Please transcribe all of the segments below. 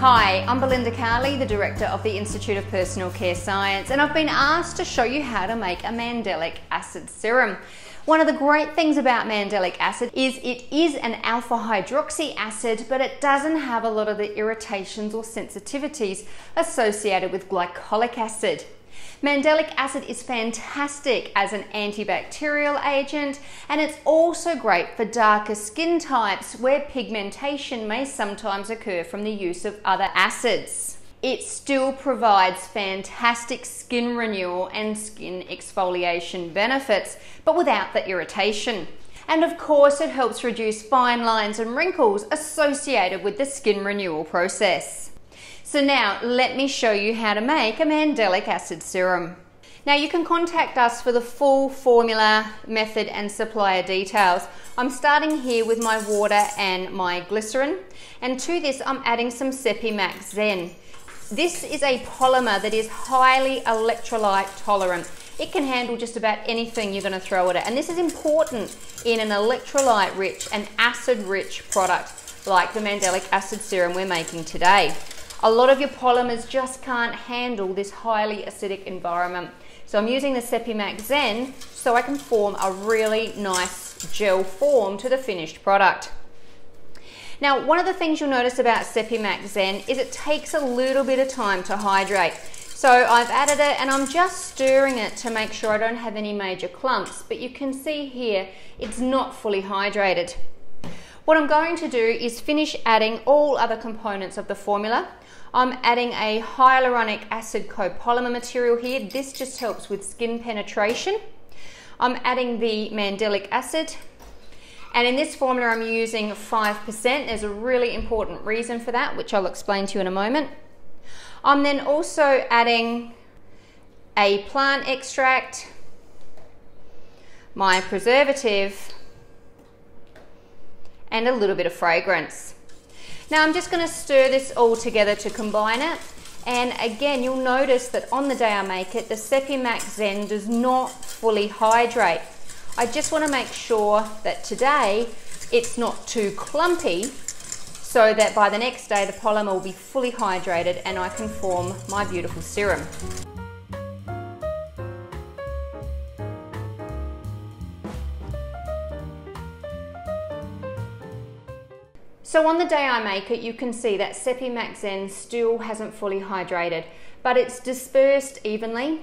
Hi, I'm Belinda Carli, the Director of the Institute of Personal Care Science, and I've been asked to show you how to make a mandelic acid serum. One of the great things about mandelic acid is it is an alpha hydroxy acid, but it doesn't have a lot of the irritations or sensitivities associated with glycolic acid. Mandelic acid is fantastic as an antibacterial agent and it's also great for darker skin types where pigmentation may sometimes occur from the use of other acids. It still provides fantastic skin renewal and skin exfoliation benefits, but without the irritation. And of course, it helps reduce fine lines and wrinkles associated with the skin renewal process. So now let me show you how to make a mandelic acid serum. Now you can contact us for the full formula, method and supplier details. I'm starting here with my water and my glycerin and to this I'm adding some Sepimax Zen. This is a polymer that is highly electrolyte tolerant. It can handle just about anything you're going to throw at it and this is important in an electrolyte rich and acid rich product like the mandelic acid serum we're making today. A lot of your polymers just can't handle this highly acidic environment. So I'm using the Sepimax Zen so I can form a really nice gel form to the finished product. Now, one of the things you'll notice about Sepimax Zen is it takes a little bit of time to hydrate. So I've added it and I'm just stirring it to make sure I don't have any major clumps, but you can see here it's not fully hydrated. What I'm going to do is finish adding all other components of the formula. I'm adding a hyaluronic acid copolymer material here. This just helps with skin penetration. I'm adding the mandelic acid. And in this formula, I'm using 5%. There's a really important reason for that, which I'll explain to you in a moment. I'm then also adding a plant extract, my preservative, and a little bit of fragrance. Now I'm just going to stir this all together to combine it. And again, you'll notice that on the day I make it, the Sepimax Zen does not fully hydrate. I just want to make sure that today it's not too clumpy so that by the next day the polymer will be fully hydrated and I can form my beautiful serum. So on the day I make it, you can see that Sepimax Zen still hasn't fully hydrated, but it's dispersed evenly.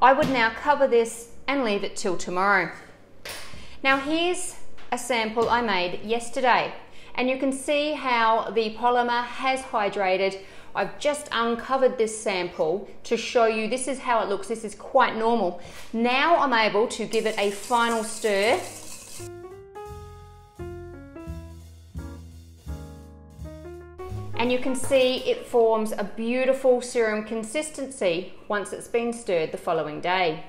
I would now cover this and leave it till tomorrow. Now here's a sample I made yesterday, and you can see how the polymer has hydrated. I've just uncovered this sample to show you this is how it looks. This is quite normal. Now I'm able to give it a final stir and you can see it forms a beautiful serum consistency once it's been stirred the following day.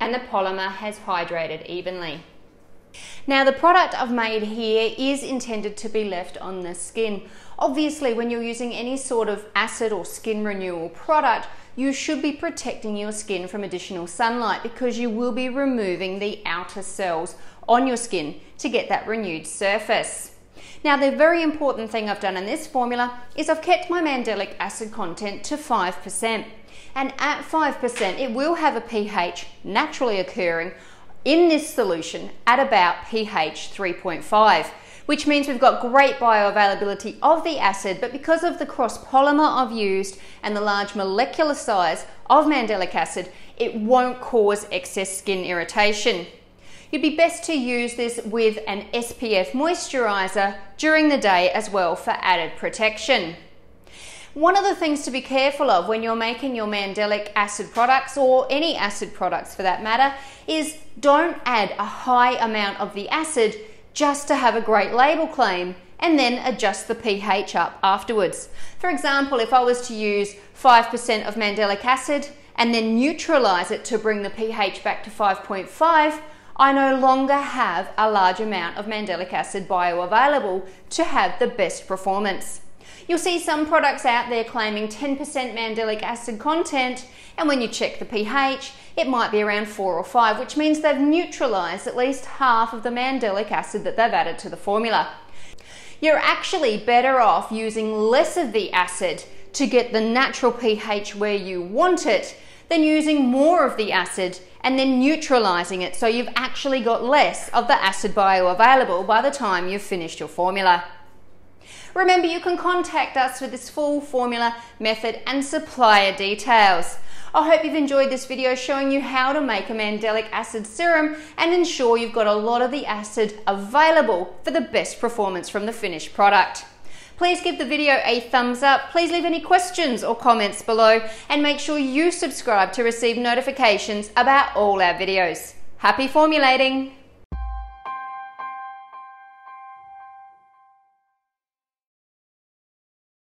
And the polymer has hydrated evenly. Now the product I've made here is intended to be left on the skin. Obviously when you're using any sort of acid or skin renewal product, you should be protecting your skin from additional sunlight because you will be removing the outer cells on your skin to get that renewed surface. Now the very important thing I've done in this formula is I've kept my mandelic acid content to 5%. And at 5% it will have a pH naturally occurring in this solution at about pH 3.5 which means we've got great bioavailability of the acid, but because of the cross polymer I've used and the large molecular size of mandelic acid, it won't cause excess skin irritation. You'd be best to use this with an SPF moisturizer during the day as well for added protection. One of the things to be careful of when you're making your mandelic acid products or any acid products for that matter is don't add a high amount of the acid just to have a great label claim and then adjust the pH up afterwards. For example, if I was to use 5% of mandelic acid and then neutralize it to bring the pH back to 5.5, I no longer have a large amount of mandelic acid bioavailable to have the best performance. You'll see some products out there claiming 10% mandelic acid content, and when you check the pH, it might be around 4 or 5, which means they've neutralised at least half of the mandelic acid that they've added to the formula. You're actually better off using less of the acid to get the natural pH where you want it than using more of the acid and then neutralizing it so you've actually got less of the acid bioavailable by the time you've finished your formula. Remember, you can contact us with this full formula, method, and supplier details. I hope you've enjoyed this video showing you how to make a mandelic acid serum and ensure you've got a lot of the acid available for the best performance from the finished product. Please give the video a thumbs up. Please leave any questions or comments below and make sure you subscribe to receive notifications about all our videos. Happy formulating!